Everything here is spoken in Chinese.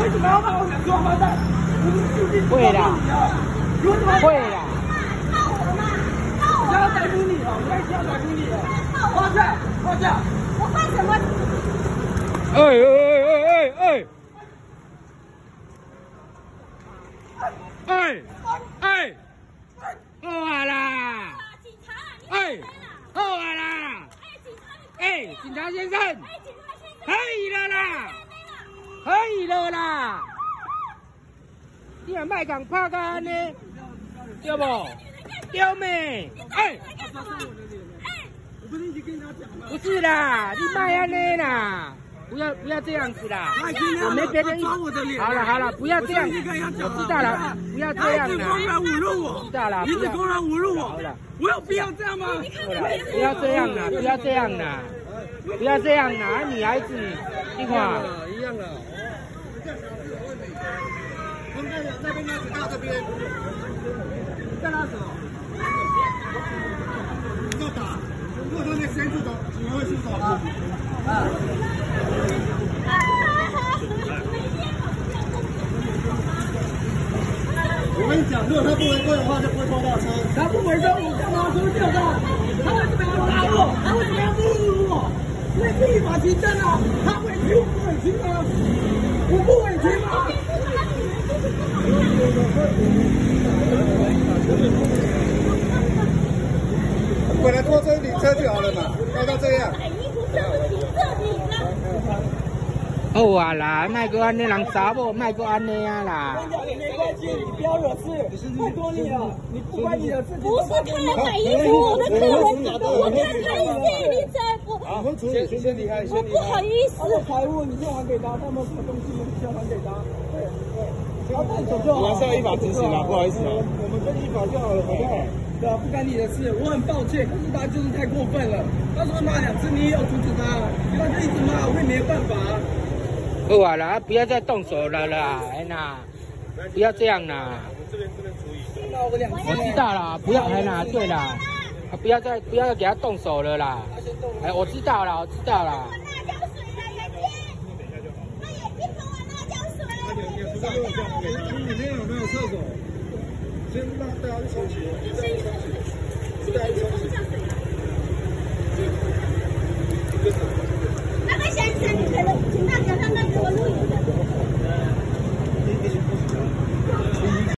为什么要把？会的，会的。告我们吗？告我们！要逮捕你！放下，放下！我犯什么？哎呦！哎，警察先生！可以了啦！可以了啦！你若卖讲拍到安尼，对不？对没？哎！我不是已经跟他讲了？不是啦，你卖安尼啦！不要不要这样子啦！我没别的意思。好了好了，不要这样。我知道了，不要这样啦。公然侮辱我！知道了，你是公然侮辱我！我有必要这样吗？不要这样啦，不要这样啦，不要这样拿，女孩子。一样的。从那边那边开始到这边，在哪走？要打，如果说你先出手，警察会出手。啊。我跟你讲，如果他不违规的话，就不会拖到车。他不违规，我干嘛说叫他？他为什么要拉我？他为什么要为立法提证啊！他委屈我不委屈吗？我不委屈吗？本来拖车停车就好了嘛，搞到这样。好啊啦，卖个安尼人查某，卖个安尼啊啦。没关系，你不要惹事，拜托你了，你不关你的事。不是他来买衣服，我的客人，我看他一件，你再不。我们处理先先离开，先离开。不好意思。他的财物你先还给他，他们什么东西你先还给他。对对。他带走就好。我们是要依法执行啊，不好意思啊。我们跟依法就好了，好不好？对啊，不干你的事，我很抱歉，可是他就是太过分了。他说骂两次，你也要阻止他，他就一直骂，我也没办法。不啊啦，不要再动手了啦，哎呐，不要这样啦。我这边这边处理。我知道啦，不要哎呐，对啦，不要再不要再给他动手了啦。哎，我知道了，我知道了。辣椒水了，眼睛。那眼睛喷完辣椒水。那眼睛不要用这样给他。里面有没有厕所？先让大家去抽血。